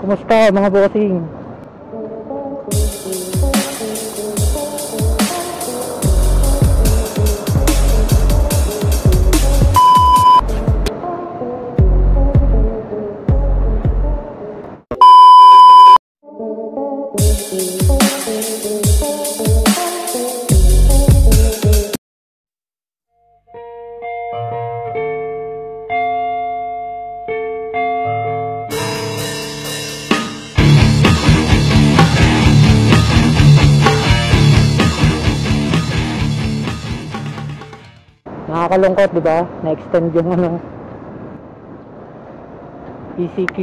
Kumusta mga bossing? Nakakalungkot, di ba? Na-extend yung ano, ECQ.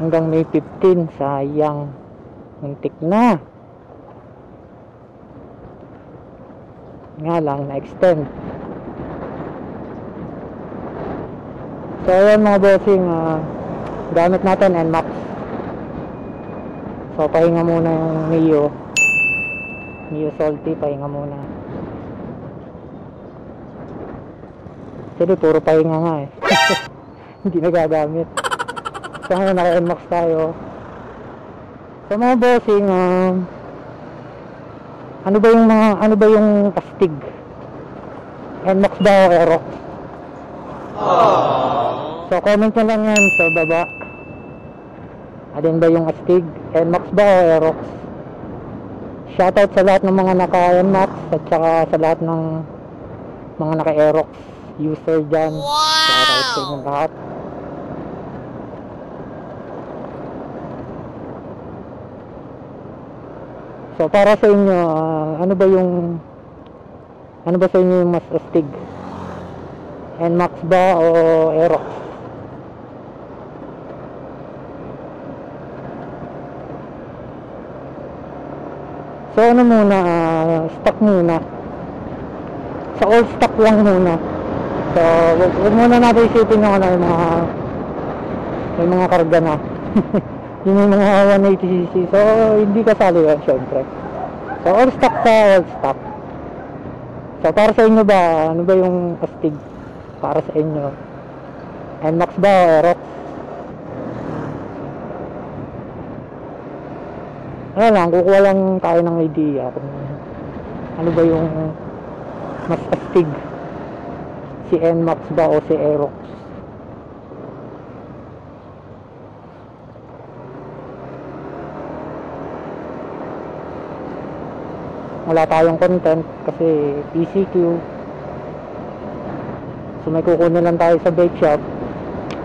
Hanggang May 15, sayang. Muntik na. Nga lang, na-extend. So, ayan mga bossing, ah, gamit natin NMAX. So, pahinga muna yung Mio. Mio Salty, pahinga muna. Actually, puro pahinga nga eh. Hindi nagagamit. So, ngayon naka-NMAX tayo. So, mga bossing, um, ano ba yung mga, ano ba yung astig? NMAX ba o Aerox? So, comment nyo lang yan sa baba. Alin ba yung astig? NMAX ba o Aerox? Shoutout sa lahat ng mga naka-NMAX at saka sa lahat ng mga naka-Aerox user dyan. Shoutout sa inyong lahat. So para sa inyo, ah, ano ba yung ano ba sa inyo yung mas astig? NMAX ba o Aerox? So ano muna, ah, stock muna. Sa all stock lang muna. So wag, wag muna natin isipin yung ano, yung mga yung mga karga na. yung may mga 180cc. So hindi kasali yan syempre. So all stock sa all stock. So para sa inyo ba, ano ba yung astig para sa inyo? NMAX ba o Aerox? Ano lang, kukuha lang tayo ng idea kung ano ba yung mas astig si NMAX ba o si Aerox? Wala tayong content kasi PCQ so may kukunin lang tayo sa bake shop.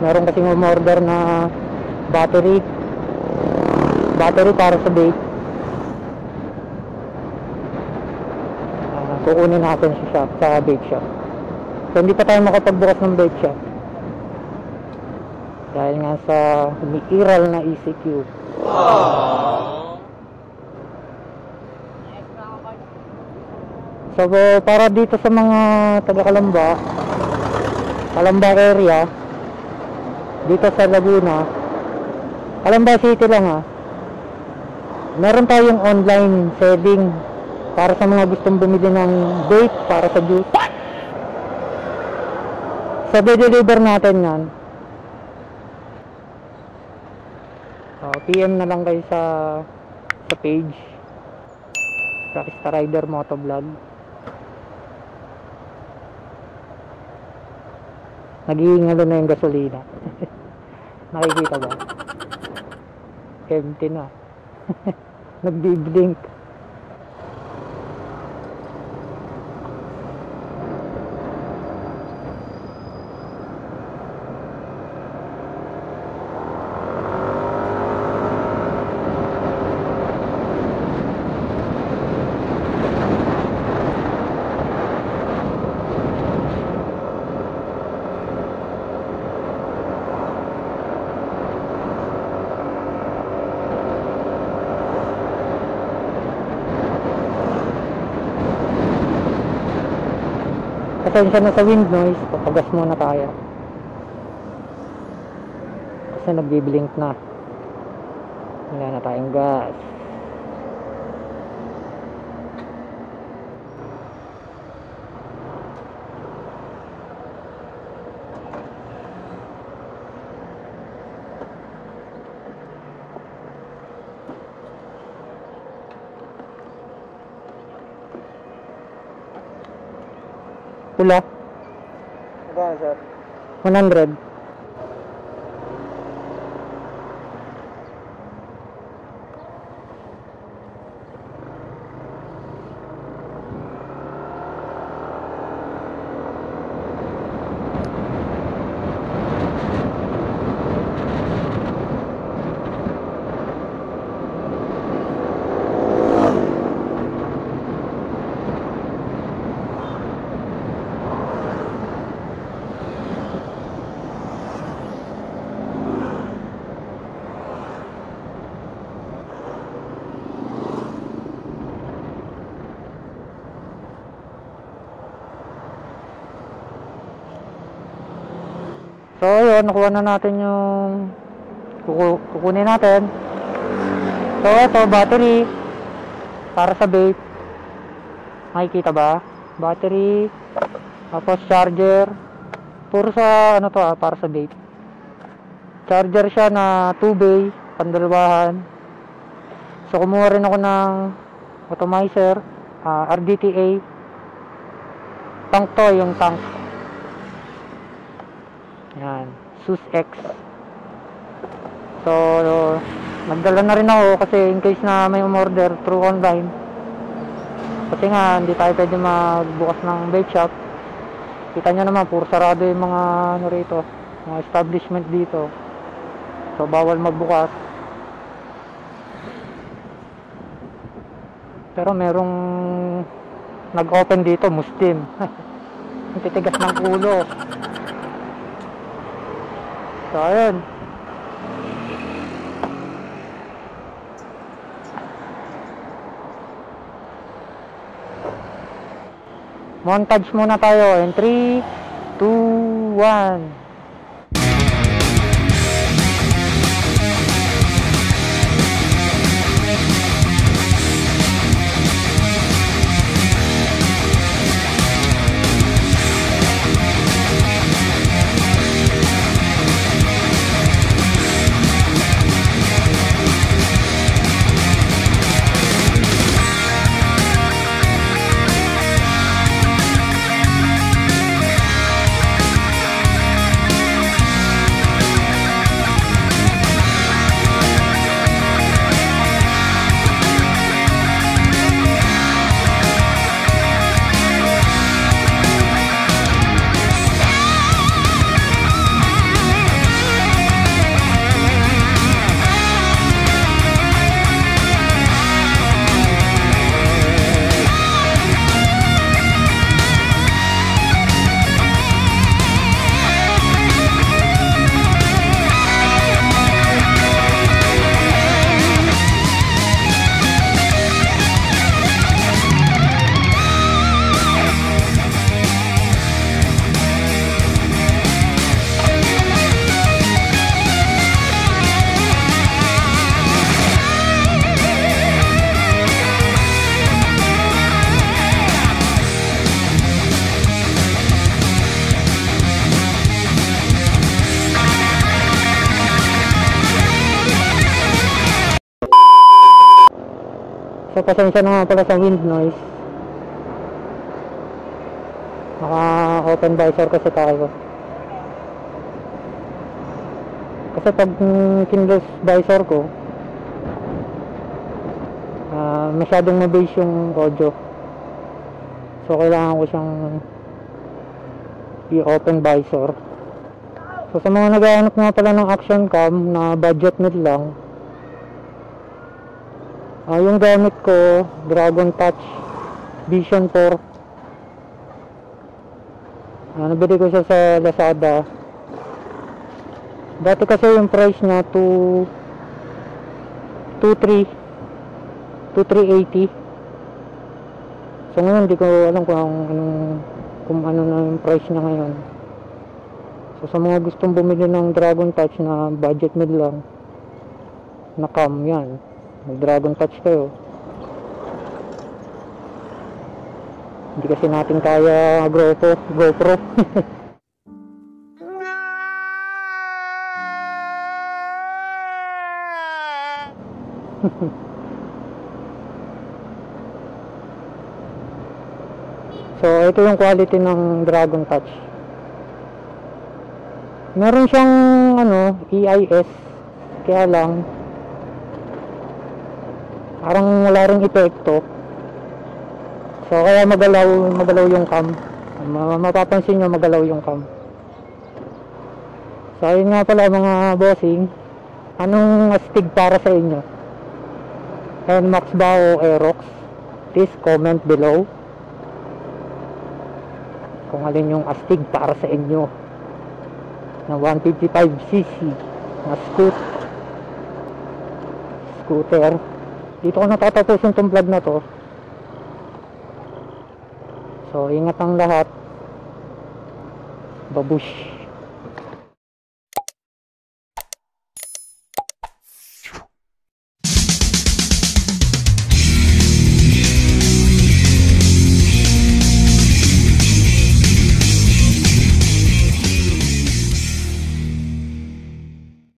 Meron kasing umorder na battery battery para sa bake Ah, kukunin natin sa shop sa bake shop. So hindi pa tayo makapagbukas ng bake shop. Dahil nga sa umiiral na ECQ So para dito sa mga taga Kalamba, Kalamba area, dito sa Laguna, Kalamba City lang ha. Meron tayong online selling para sa mga gustong bumili ng vape para sa juice. So deliver natin yan. Uh, PM na lang kayo sa sa page. Rockstar Rider Motovlog. Nagigingalo na yung gasolina. Nakikita ba? Empty na. Nagbiblink. Pasensya na sa wind noise, papagas muna tayo. Kasi nagbiblink na. Wala na tayong gas. Pula. Magkano sir? 100. So ayun, nakuha na natin yung kuku kukunin natin. So ito, battery para sa bait. Makikita ba? Battery, tapos charger. Puro sa ano to ah, para sa bait. Charger siya na 2-bay, pandalawahan. So kumuha rin ako ng atomizer, ah, RDTA. Tank to, yung tank. Yan, SUS X. So, nagdala na rin ako kasi in case na may umorder through online. Kasi nga, hindi tayo pwede magbukas ng bait shop. Kita nyo naman, puro sarado yung mga ano rito, mga establishment dito. So, bawal magbukas. Pero merong nag-open dito, Muslim. Titigas ng ulo. So, ayun. Montage muna tayo in 3, 2, 1. So, pasensya na nga pala sa wind noise. Naka-open visor kasi tayo. Kasi pag kinless visor ko, ah, masyadong mabase yung audio. So, kailangan ko siyang i-open visor. So, sa mga naghahanap nga pala ng action cam na budget mid lang, Ah, yung gamit ko, Dragon Touch Vision 4. Ah, nabili ko siya sa Lazada. Dati kasi yung price niya 2 23 2380. So ngayon hindi ko alam kung anong kung ano na yung price niya ngayon. So sa mga gustong bumili ng Dragon Touch na budget mid lang na cam yan mag dragon touch kayo hindi kasi natin kaya GoPro GoPro So, ito yung quality ng Dragon Touch. Meron siyang, ano, EIS. Kaya lang, parang wala ring epekto. So, kaya magalaw, magalaw yung cam. Ma- mapapansin nyo magalaw yung cam. So, ayun nga pala mga bossing. Anong astig para sa inyo? NMAX ba o Aerox? Please comment below kung alin yung astig para sa inyo na 155cc na scoot scooter dito ko natatapusin tong vlog na to. So ingat ang lahat. Babush